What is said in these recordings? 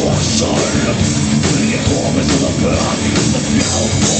Torture, bring it home into the back, the mouth.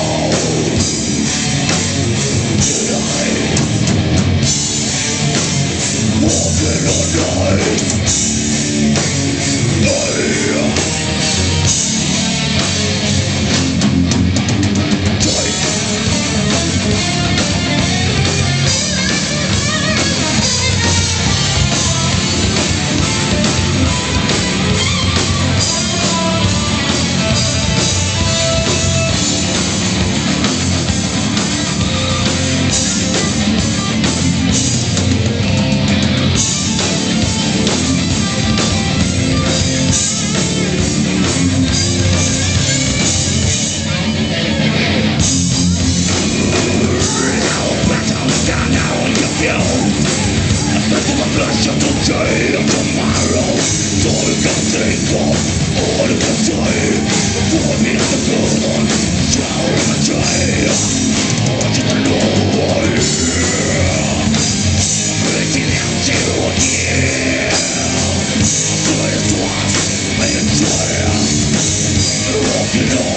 Don't